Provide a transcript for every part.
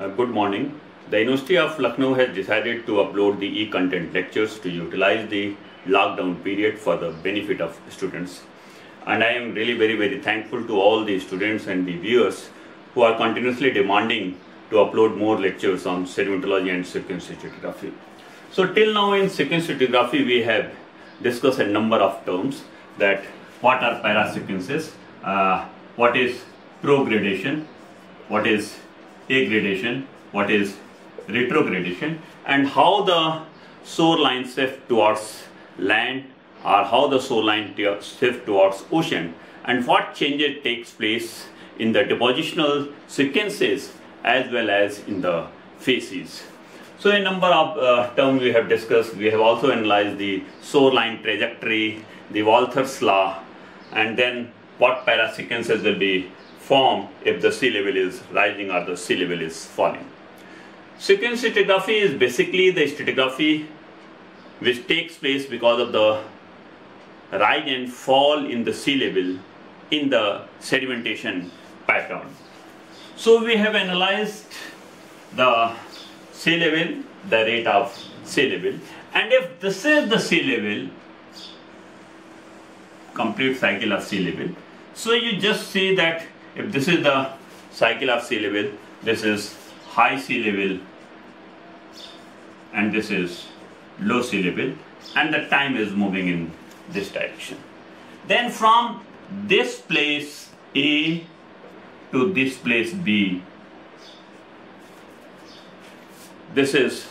Uh, good morning. The University of Lucknow has decided to upload the e-content lectures to utilize the lockdown period for the benefit of students. And I am really very very thankful to all the students and the viewers who are continuously demanding to upload more lectures on sedimentology and sequence stratigraphy. So till now in sequence stratigraphy we have discussed a number of terms that what are parasequences, uh, what is progradation, what is aggradation, what is retrogradation and how the shoreline shift towards land or how the shoreline shift towards ocean and what changes takes place in the depositional sequences as well as in the facies. So a number of uh, terms we have discussed. We have also analyzed the shoreline trajectory, the Walther's law, and then what parasequences will be formed if the sea level is rising or the sea level is falling. Sequence stratigraphy is basically the stratigraphy which takes place because of the rise and fall in the sea level in the sedimentation pattern. So we have analyzed the sea level, the rate of sea level and if this is the sea level, complete cycle of sea level, so you just see that if this is the cycle of sea level, this is high sea level and this is low sea level and the time is moving in this direction. Then from this place A to this place B, this is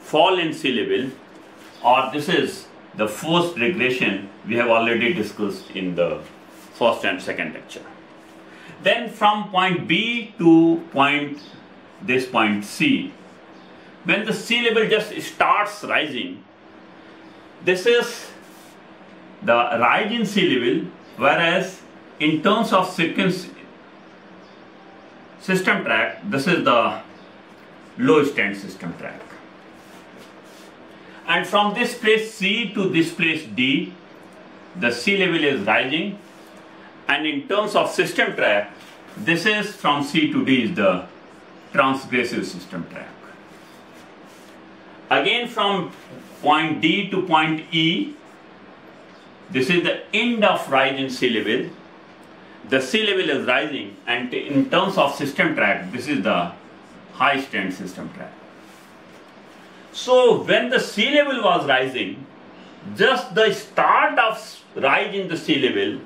fall in sea level or this is the forced regression we have already discussed in the first and second lecture. Then from point B to point this point C, when the sea level just starts rising, this is the rise in sea level, whereas in terms of sequence system tract, this is the low stand system tract. And from this place C to this place D, the sea level is rising. And in terms of system tract, this is from C to D is the transgressive system tract. Again from point D to point E, this is the end of rise in sea level. The sea level is rising and in terms of system tract, this is the high stand system tract. So when the sea level was rising, just the start of rise in the sea level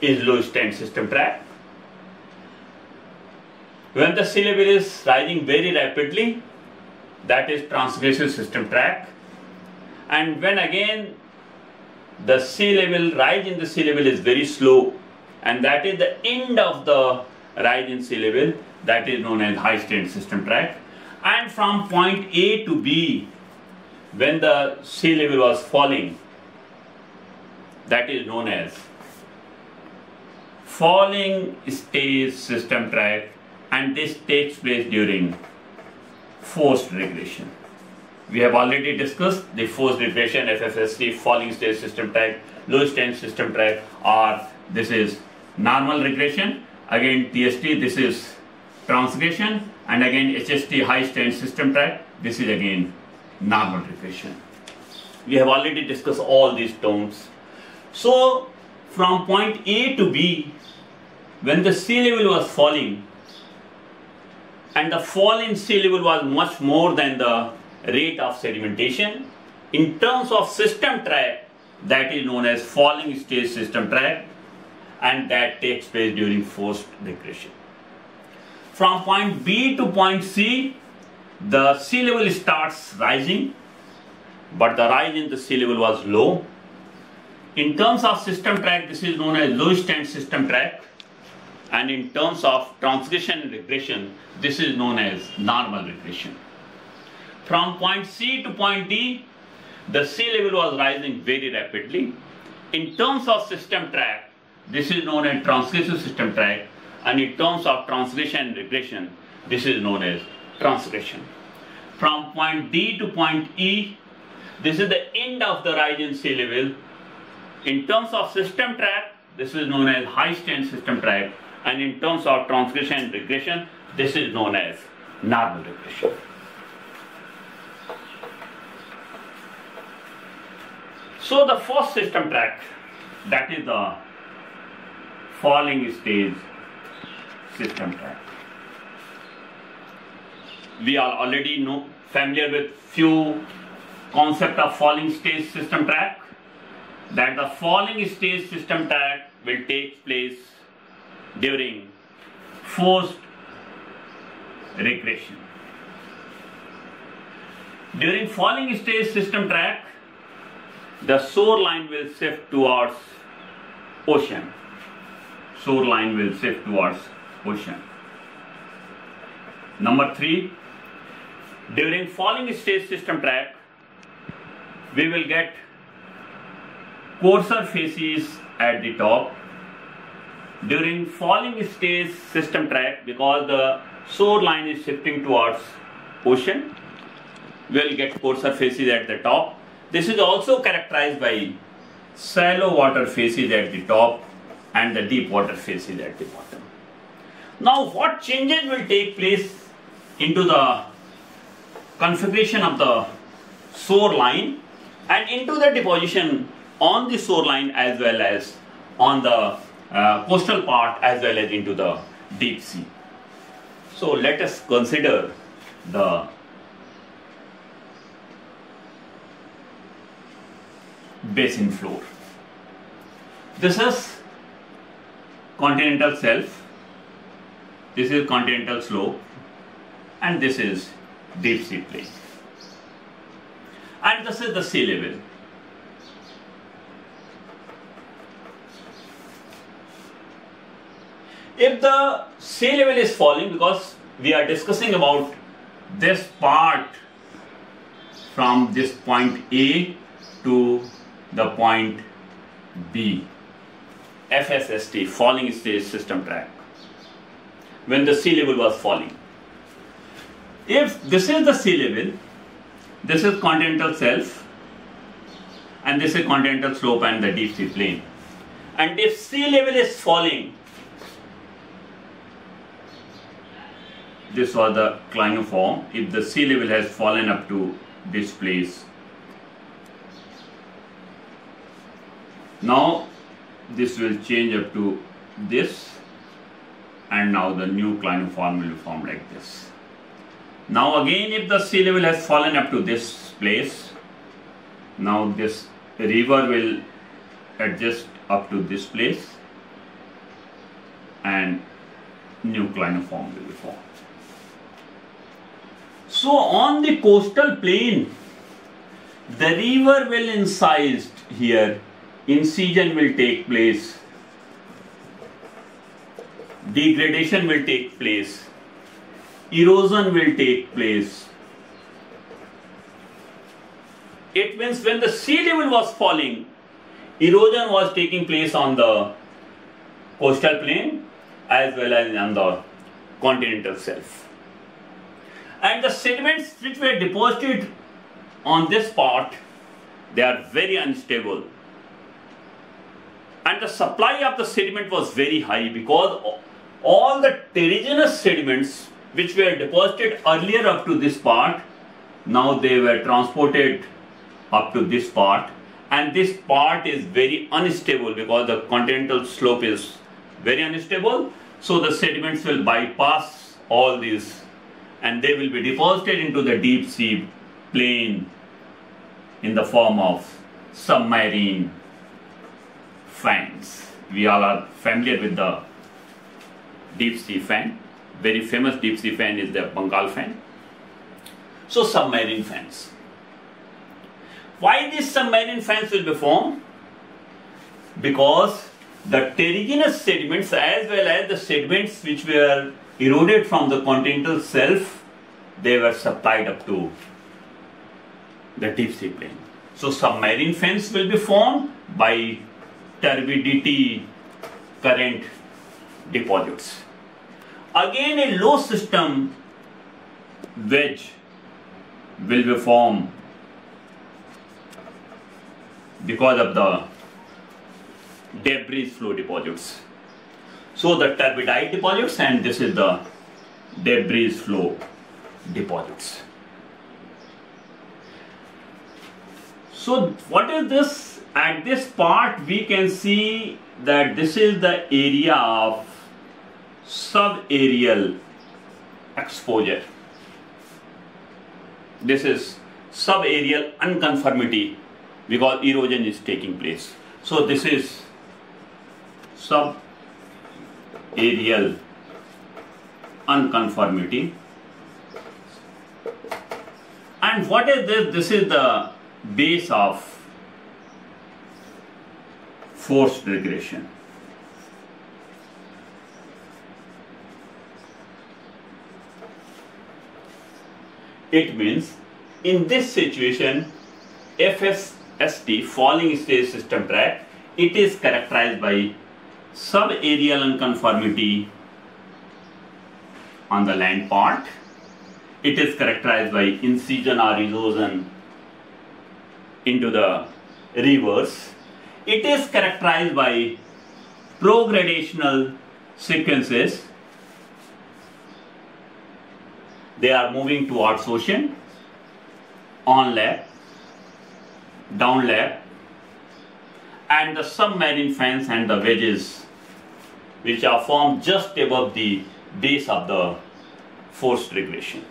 is low stand system tract. When the sea level is rising very rapidly, that is transgressive system tract and when again the sea level rise in the sea level is very slow and that is the end of the rise in sea level that is known as high stand system tract and from point A to B when the sea level was falling that is known as falling stage system tract and this takes place during forced regression. We have already discussed the forced regression, FSST, falling stage system tract, low stand system tract, or this is normal regression. Again, TST, this is transgression, and again, HST, high stand system tract, this is again normal regression. We have already discussed all these terms. So, from point A to B, when the sea level was falling, and the fall in sea level was much more than the rate of sedimentation. In terms of system tract, that is known as falling stage system tract and that takes place during forced regression. From point B to point C, the sea level starts rising, but the rise in the sea level was low. In terms of system tract, this is known as low stand system tract and in terms of transgression and regression, this is known as normal regression. From point C to point D, the sea level was rising very rapidly. In terms of system tract, this is known as transgressive system tract, and in terms of transgression and regression, this is known as transgression. From point D to point E, this is the end of the rise in sea level. In terms of system tract, this is known as high stand system tract, and in terms of transgression and regression, this is known as normal regression. So the first system tract, that is the falling stage system tract. We are already know, familiar with few concept of falling stage system tract that the falling stage system tract will take place during forced regression. During falling stage system tract, the shore line will shift towards ocean. Shore line will shift towards ocean. Number three, during falling stage system tract, we will get coarser facies at the top. During falling stage system tract, because the shore line is shifting towards ocean, we will get coarser facies at the top. This is also characterized by shallow water facies at the top and the deep water facies at the bottom. Now what changes will take place into the configuration of the shore line and into the deposition on the shore line as well as on the uh, coastal part as well as into the deep sea. So let us consider the basin floor. This is continental shelf, this is continental slope and this is deep sea plain and this is the sea level. If the sea level is falling because we are discussing about this part from this point A to the point B, FSST, falling stage system tract, when the sea level was falling. If this is the sea level, this is continental shelf and this is continental slope and the deep sea plain. And if sea level is falling, this was the clinoform. If the sea level has fallen up to this place, now this will change up to this and now the new clinoform will be formed like this. Now again if the sea level has fallen up to this place, now this river will adjust up to this place and new clinoform will be formed. So on the coastal plain, the river will incised here, incision will take place, degradation will take place erosion will take place. It means when the sea level was falling, erosion was taking place on the coastal plain as well as on the continental shelf. And the sediments which were deposited on this part, they are very unstable. And the supply of the sediment was very high because all the terrigenous sediments which were deposited earlier up to this part, now they were transported up to this part and this part is very unstable because the continental slope is very unstable. So the sediments will bypass all these and they will be deposited into the deep sea plain in the form of submarine fans. We all are familiar with the deep sea fan very famous deep sea fan is the Bengal fan. So submarine fans. Why these submarine fans will be formed? Because the terrigenous sediments as well as the sediments which were eroded from the continental shelf, they were supplied up to the deep sea plain. So submarine fans will be formed by turbidity current deposits. Again a low system wedge will be formed because of the debris flow deposits. So the turbidite deposits and this is the debris flow deposits. So what is this? At this part we can see that this is the area of subaerial exposure. This is subaerial unconformity because erosion is taking place. So this is subaerial unconformity. And what is this? This is the base of forced regression. It means in this situation, FSST falling stage system tract, it is characterized by subaerial unconformity on the land part. It is characterized by incision or erosion into the rivers. It is characterized by progradational sequences. They are moving towards ocean, on lap, down lap, and the submarine fans and the wedges which are formed just above the base of the forced regression.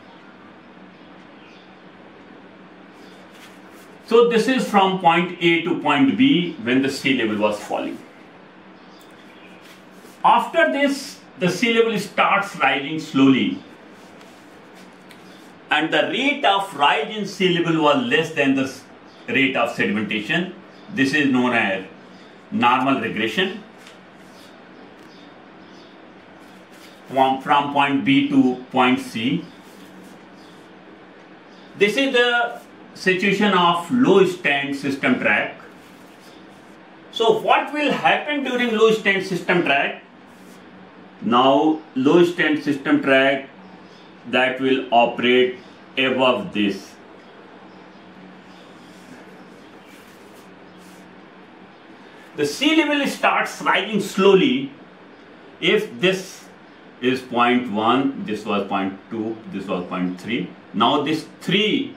So this is from point A to point B when the sea level was falling. After this, the sea level starts rising slowly and the rate of rise in sea level was less than the rate of sedimentation. This is known as normal regression. From, from point B to point C. This is the situation of low stand system tract. So what will happen during low stand system tract? Now low stand system tract that will operate above this. The sea level starts rising slowly if this is point 0.1 this was point 0.2 this was point 0.3 Now this 3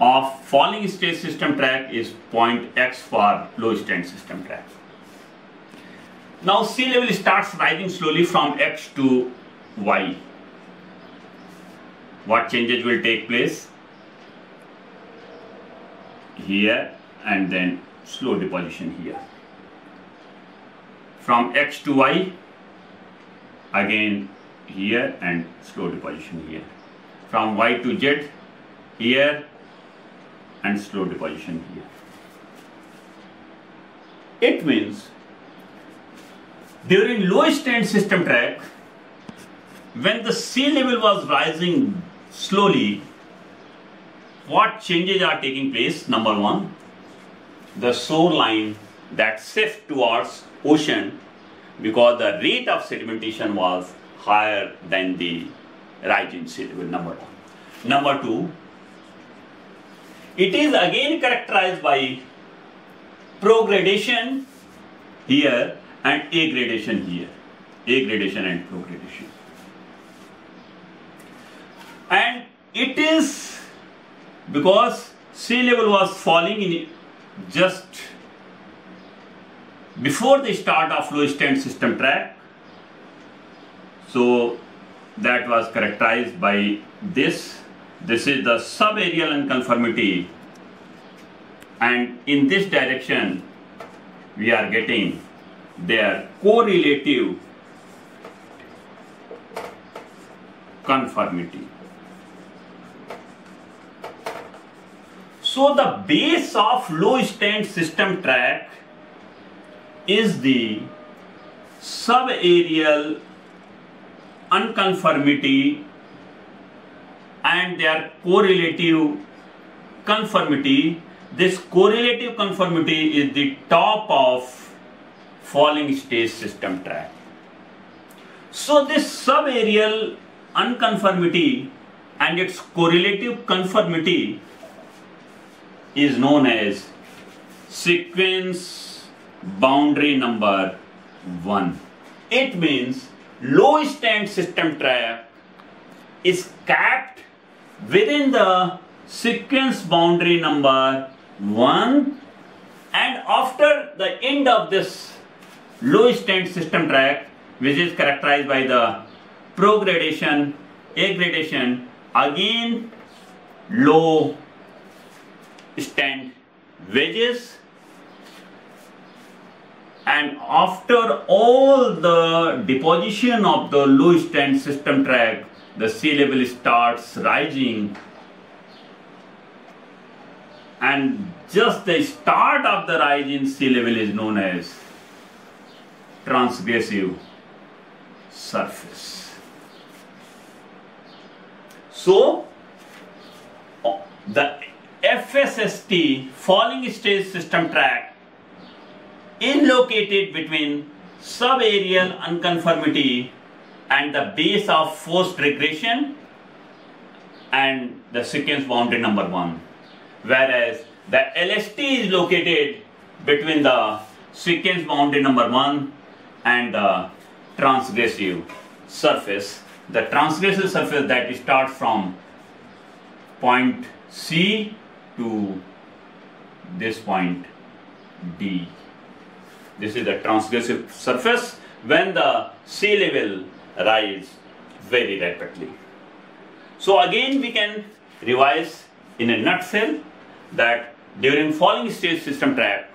of falling stage system tract is point X for low stand system tract. Now sea level starts rising slowly from X to Y. What changes will take place? Here and then slow deposition here. From X to Y, again here and slow deposition here. From Y to Z, here and slow deposition here. It means during low stand system tract, when the sea level was rising slowly, what changes are taking place? Number one, the shoreline that shift towards ocean because the rate of sedimentation was higher than the rise in sea level, number one. Number two, it is again characterized by progradation here and aggradation here. aggradation and progradation. And it is because sea level was falling in just before the start of low stand system tract. So that was characterized by this this is the subaerial unconformity and in this direction we are getting their correlative conformity. So the base of low stand system tract is the subaerial unconformity and their correlative conformity. This correlative conformity is the top of falling stage system tract. So this subaerial unconformity and its correlative conformity is known as sequence boundary number 1. It means low stand system tract is capped within the sequence boundary number 1 and after the end of this low stand system tract which is characterized by the progradation, aggradation, again low stand wedges and after all the deposition of the low stand system tract the sea level starts rising and just the start of the rise in sea level is known as transgressive surface. So, the FSST falling stage system tract is located between subaerial unconformity and the base of forced regression and the sequence boundary number 1 whereas the LST is located between the sequence boundary number 1 and the transgressive surface. The transgressive surface that starts from point C to this point D. This is the transgressive surface when the sea level rise very rapidly. So again we can revise in a nutshell that during falling stage system tract,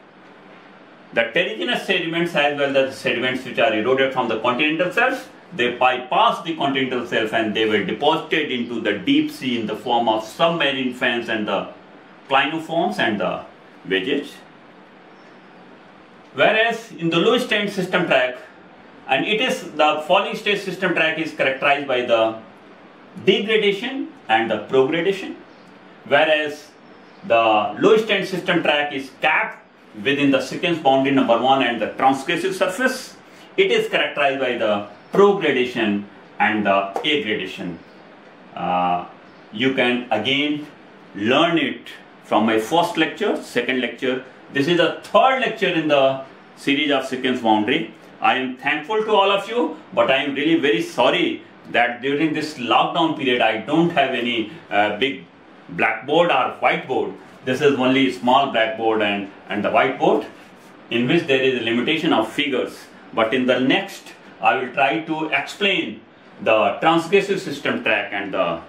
the terrigenous sediments as well as the sediments which are eroded from the continental shelf, they bypass the continental shelf and they were deposited into the deep sea in the form of submarine fans and the clinoforms and the wedges. Whereas in the low stand system tract, and it is the falling stage system tract is characterized by the degradation and the progradation, whereas the low stand system tract is capped within the sequence boundary number 1 and the transgressive surface. It is characterized by the progradation and the aggradation. Uh, you can again learn it from my first lecture, second lecture. This is the third lecture in the series of sequence boundary. I am thankful to all of you, but I am really very sorry that during this lockdown period I don't have any uh, big blackboard or whiteboard. This is only small blackboard and, and the whiteboard in which there is a limitation of figures. But in the next, I will try to explain the transgressive system tract and the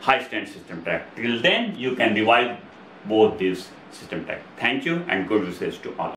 high stand system tract. Till then, you can revise both these system tract. Thank you and good wishes to all.